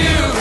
you.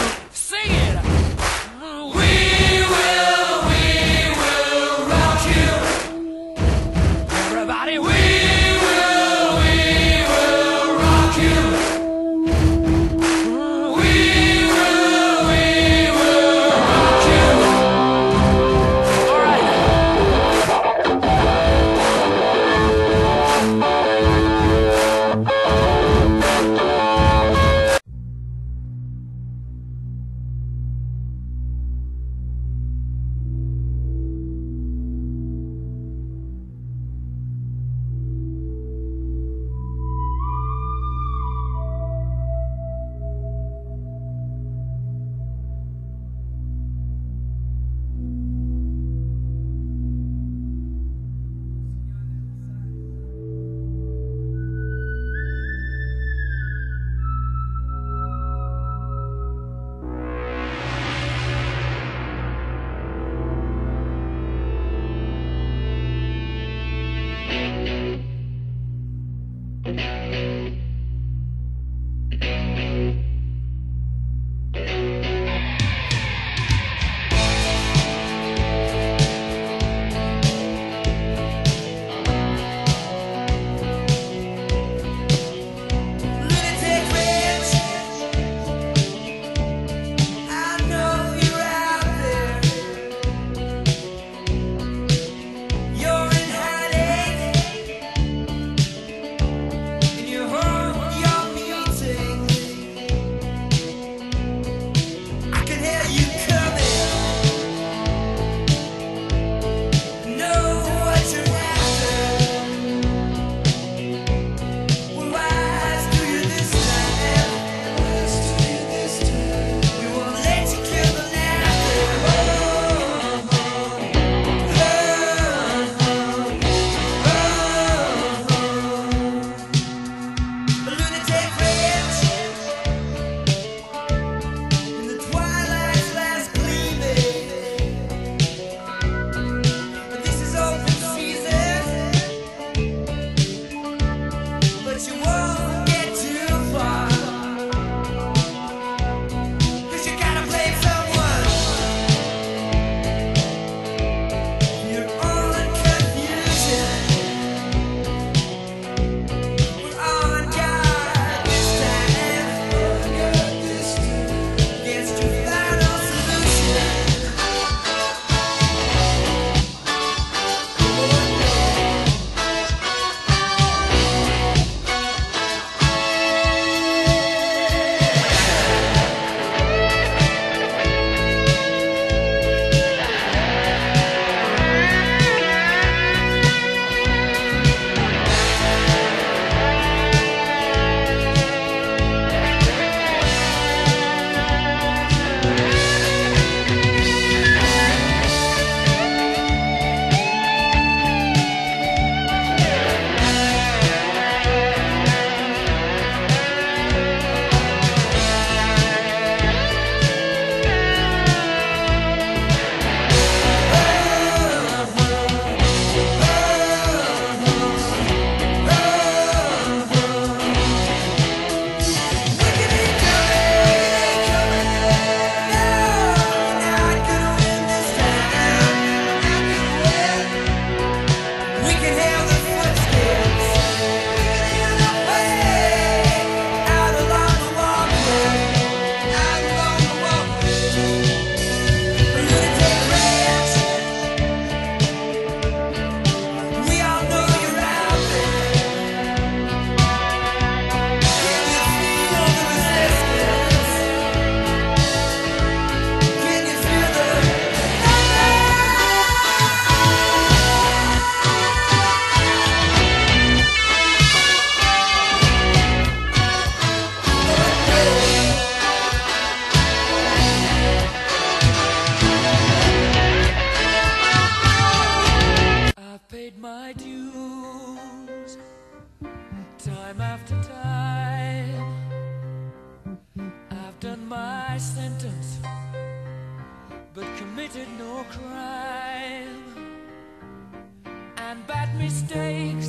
mistakes.